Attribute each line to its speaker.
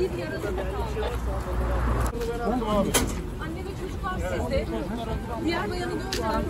Speaker 1: Bir yaralı mı kaldı? Anne ve çocuk var sizde. Diğer bayanı gönder.